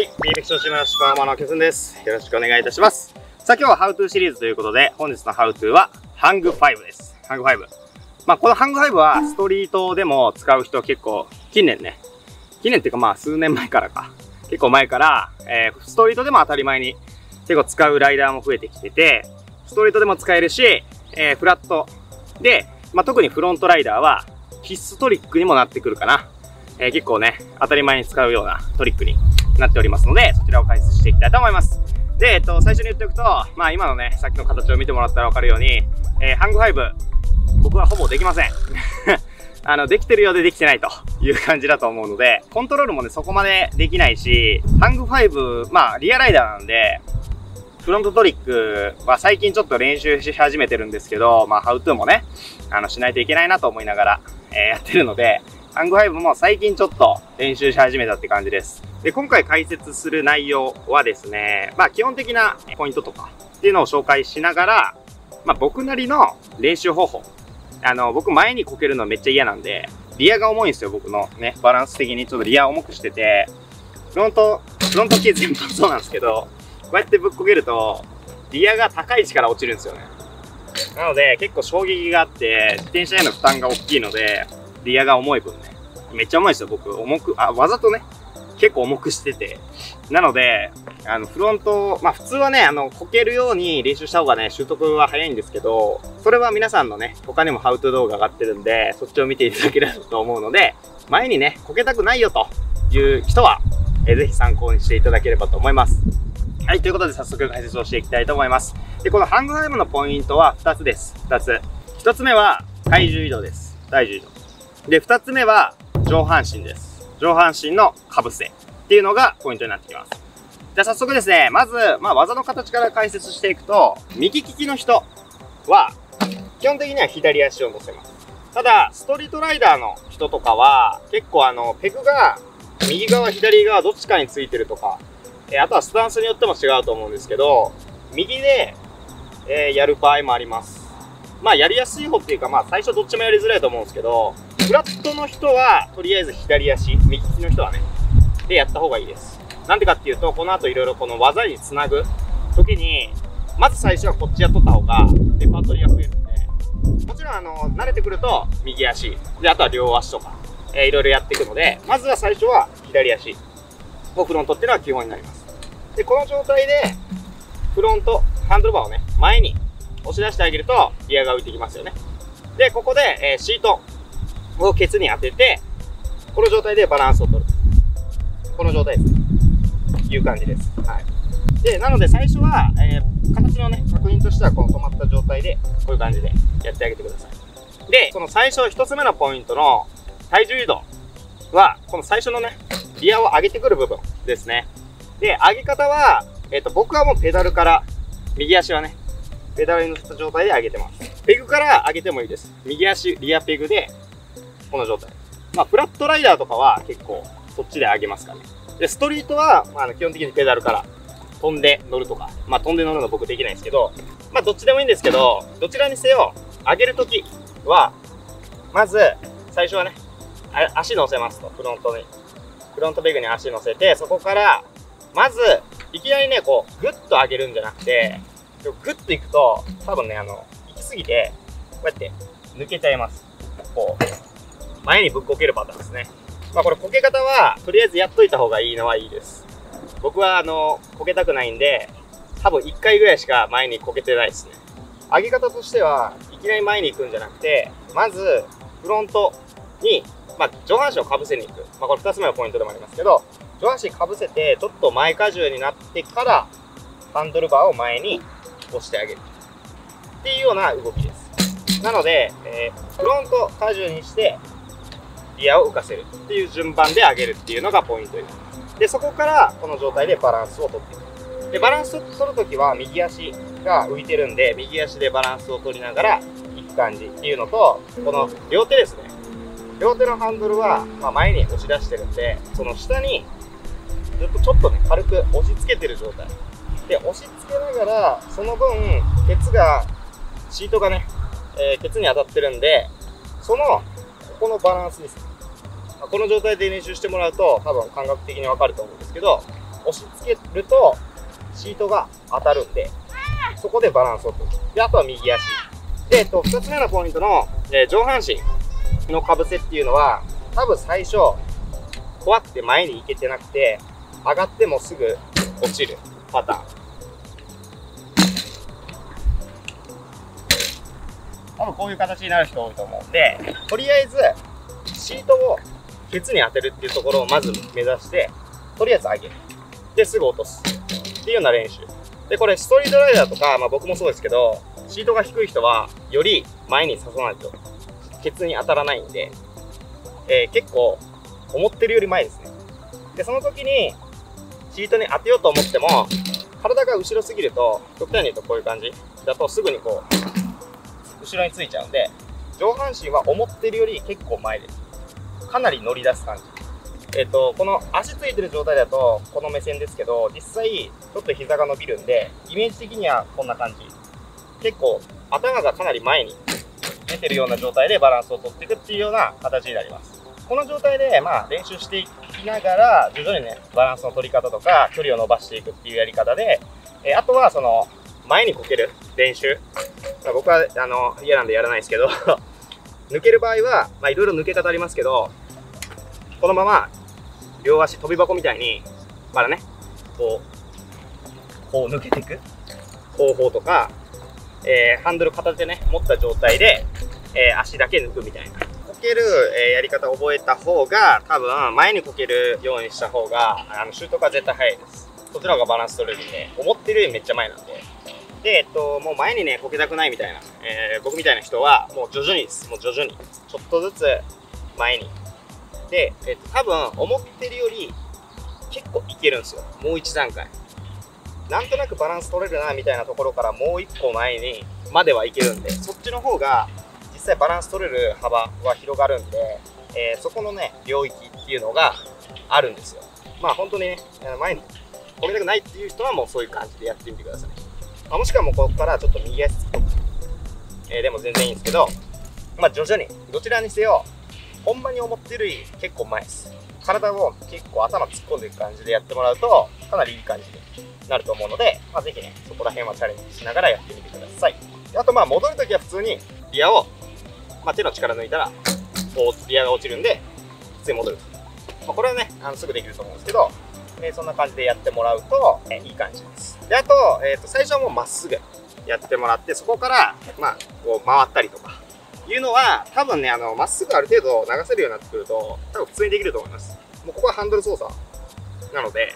はい、BMX 調子の宿浜のケツンです。よろしくお願いいたします。さあ今日は How to シリーズということで、本日の How to はハング5です。ハング5。まあこのハング5はストリートでも使う人結構近年ね、近年っていうかまあ数年前からか、結構前から、えーストリートでも当たり前に結構使うライダーも増えてきてて、ストリートでも使えるし、えーフラットで、まあ特にフロントライダーは必須トリックにもなってくるかな。えー結構ね、当たり前に使うようなトリックになっておりますので、そちらを解説していきたいと思います。で、えっと、最初に言っておくと、まあ今のね、さっきの形を見てもらったらわかるように、えーハング5、僕はほぼできません。あの、できてるようでできてないという感じだと思うので、コントロールもね、そこまでできないし、ハング5、まあ、リアライダーなんで、フロントトリックは最近ちょっと練習し始めてるんですけど、まあ、ハウトゥーもね、あの、しないといけないなと思いながら、えーやってるので、ハング5も最近ちょっと練習し始めたって感じです。で、今回解説する内容はですね、まあ、基本的なポイントとかっていうのを紹介しながら、まあ、僕なりの練習方法。あの、僕前にこけるのめっちゃ嫌なんで、リアが重いんですよ、僕のね、バランス的にちょっとリア重くしてて、フロント、フロント系全部そうなんですけど、こうやってぶっこけると、リアが高い位置から落ちるんですよね。なので、結構衝撃があって、自転車への負担が大きいので、リアが重い分ね、めっちゃ重いですよ、僕。重く、あ、わざとね、結構重くしてて。なので、あの、フロント、まあ普通はね、あの、こけるように練習した方がね、習得は早いんですけど、それは皆さんのね、他にもハウト動画上がってるんで、そっちを見ていただければと思うので、前にね、こけたくないよという人は、えーぜひ参考にしていただければと思います。はい、ということで早速解説をしていきたいと思います。で、このハングハイムのポイントは2つです。2つ。1つ目は体重移動です。体重移動。で、2つ目は上半身です。上半身のかぶせっていうのがポイントになってきます。じゃあ早速ですね、まず、まあ技の形から解説していくと、右利きの人は、基本的には左足を乗せます。ただ、ストリートライダーの人とかは、結構あの、ペグが右側、左側どっちかについてるとか、えあとはスタンスによっても違うと思うんですけど、右で、えーやる場合もあります。まあ、やりやすい方っていうか、まあ、最初どっちもやりづらいと思うんですけど、フラットの人は、とりあえず左足、右利きの人はね、でやった方がいいです。なんでかっていうと、この後いろいろこの技につなぐ時に、まず最初はこっちやっとった方が、レパートリーが増えるんで、もちろん、あの、慣れてくると、右足、で、あとは両足とか、えーいろいろやっていくので、まずは最初は左足をフロントっていうのは基本になります。で、この状態で、フロント、ハンドルバーをね、前に押し出してあげると、リアが浮いてきますよね。で、ここで、えーシートをケツに当てて、この状態でバランスを取る。この状態です。いう感じです。はい。で、なので最初は、えー形のね、確認としてはこの止まった状態で、こういう感じでやってあげてください。で、この最初一つ目のポイントの体重移動は、この最初のね、リアを上げてくる部分ですね。で、上げ方は、えっ、と、僕はもうペダルから、右足はね、ペダルに乗せた状態で上げてます。ペグから上げてもいいです。右足、リアペグで、この状態。まあ、フラットライダーとかは結構、そっちで上げますかね。で、ストリートは、まあの、基本的にペダルから飛んで乗るとか、まあ、飛んで乗るの僕できないんですけど、まあ、どっちでもいいんですけど、どちらにせよ、上げるときは、まず、最初はね、足乗せますと、フロントに。フロントペグに足乗せて、そこから、まず、いきなりね、こう、グッと上げるんじゃなくて、グッといくと、多分ね、あの、行き過ぎて、こうやって抜けちゃいます。こう、前にぶっこけるパターンですね。まあこれこけ方は、とりあえずやっといた方がいいのはいいです。僕はあの、こけたくないんで、多分1回ぐらいしか前にこけてないですね。上げ方としては、いきなり前に行くんじゃなくて、まず、フロントに、まあ上半身をかぶせに行く。まあこれ2つ目のポイントでもありますけど、上半身かぶせて、ちょっと前荷重になってから、ハンドルバーを前に押してあげる。っていうような動きです。なので、えーフロント荷重にして、リアを浮かせるっていう順番で上げるっていうのがポイントになります。で、そこからこの状態でバランスをとっていく。で、バランスを取るときは右足が浮いてるんで、右足でバランスを取りながら行く感じっていうのと、この両手ですね。両手のハンドルは、ま、前に押し出してるんで、その下にずっとちょっとね、軽く押し付けてる状態。で、押し付けながら、その分、ケツが、シートがね、えーケツに当たってるんで、その、ここのバランスですね。この状態で練習してもらうと、多分感覚的にわかると思うんですけど、押し付けるとシートが当たるんでそこでバランスを取る。であとは右足。で、えっと、2つ目のポイントの、え、上半身のかぶせっていうのは多分最初怖くて前に行けてなくて上がってもすぐ落ちるパターン。多分こういう形になる人多いと思うんでとりあえずシートをケツに当てるっていうところをまず目指してとりあえず上げる。ですぐ落とす。っていうような練習。でこれストリートライダーとか、まあ、僕もそうですけどシートが低い人はより前に刺さないとケツに当たらないんで、えー、結構思ってるより前ですね。でその時にシートに当てようと思っても体が後ろすぎると極端に言うとこういう感じ。だとすぐにこう後ろについちゃうんで上半身は思ってるより結構前です。かなり乗り出す感じ。えっ、とこの足ついてる状態だとこの目線ですけど実際ちょっと膝が伸びるんでイメージ的にはこんな感じ。結構頭がかなり前に出てるような状態でバランスをとっていくっていうような形になります。この状態でまあ練習していきながら徐々にねバランスの取り方とか距離を伸ばしていくっていうやり方で、え、あとはその前にこける練習、まあ、僕はあの嫌なんでやらないですけど抜ける場合は、まあ、いろいろ抜け方ありますけどこのまま両足飛び箱みたいにまだねこうこう抜けていく。方法とか、えー、ハンドル片手ね持った状態で、えー、足だけ抜くみたいな。こける、えー、やり方を覚えた方が多分前にこけるようにした方があのシュートが絶対速いです。そっちの方がバランス取れるんで思ってるよりめっちゃ前なんで。で、えっと、もう前にね、こけたくないみたいな、えー、僕みたいな人は、もう徐々にです。もう徐々に。ちょっとずつ前にで、えっと、多分思ってるより結構いけるんですよ。もう一段階。なんとなくバランス取れるなみたいなところからもう一個前にまではいけるんで、そっちの方が実際バランス取れる幅は広がるんで、えー、そこのね、領域っていうのがあるんですよ。まあ本当にね、前に込めたくないっていう人はもうそういう感じでやってみてください。まあ、もしくはもうここからちょっと右足、えー、でも全然いいんですけど、まあ徐々に、どちらにせよ、ほんまに思ってるより結構前です。体を結構頭突っ込んでいく感じでやってもらうと、かなりいい感じになると思うので、まあ、ぜひね、そこら辺はチャレンジしながらやってみてください。あと、まあ、戻るときは普通にリアを、まあ、手の力抜いたら、こう、リアが落ちるんで、普通に戻る。まあ、これはね、あのすぐできると思うんですけど、え、そんな感じでやってもらうと、え、いい感じです。で、あと、えっ、ー、と、最初はもうまっすぐやってもらって、そこから、まあ、こう、回ったりとか、いうのは、多分ね、あの、まっすぐある程度流せるようになってくると、多分普通にできると思います。もうここはハンドル操作なので、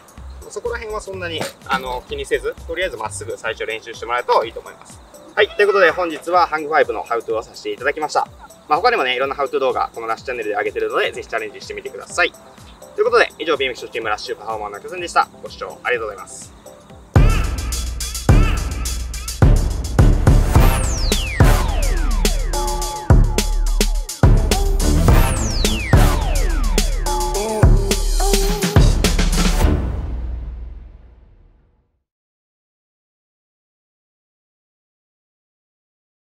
そこら辺はそんなに、あの、気にせず、とりあえずまっすぐ最初練習してもらうといいと思います。はい。ということで、本日はハング5のハウトゥーをさせていただきました。まあ、他にもね、いろんなハウトゥー動画、このラッシュチャンネルで上げてるので、ぜひチャレンジしてみてください。ということで、以上、BMX チームラッシュパフォーマーの曲さんでした。ご視聴ありがとうございます。